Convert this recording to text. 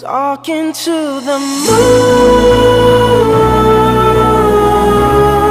Talking to the moon.